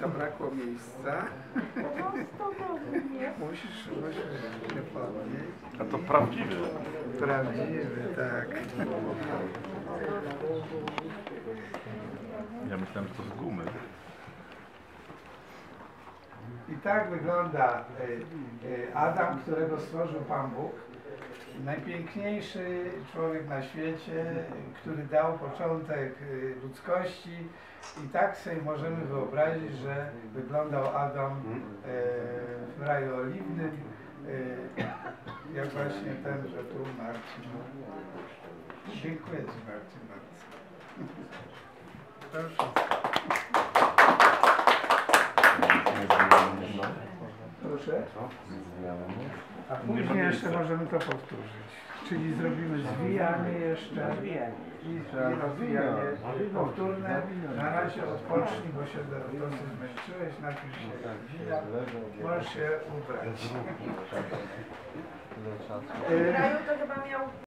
zabrakło miejsca. Musisz, musisz się podnieść. A to prawdziwy. Prawdziwy, tak. Ja myślałem, że to z gumy. I tak wygląda y, y, Adam, którego stworzył Pan Bóg. Najpiękniejszy człowiek na świecie, który dał początek y, ludzkości. I tak sobie możemy wyobrazić, że wyglądał Adam y, w raju oliwnym, y, jak właśnie ten, że tu Marcin. Dziękuję Ci Marcin bardzo. To Proszę. A później jeszcze możemy to powtórzyć. Czyli zrobimy zwijanie jeszcze i rozwijanie powtórne. Na razie odpocznij, bo się do- dosyć zmęczyłeś, napisz się wija. Możesz się ubrać. W kraju to chyba miał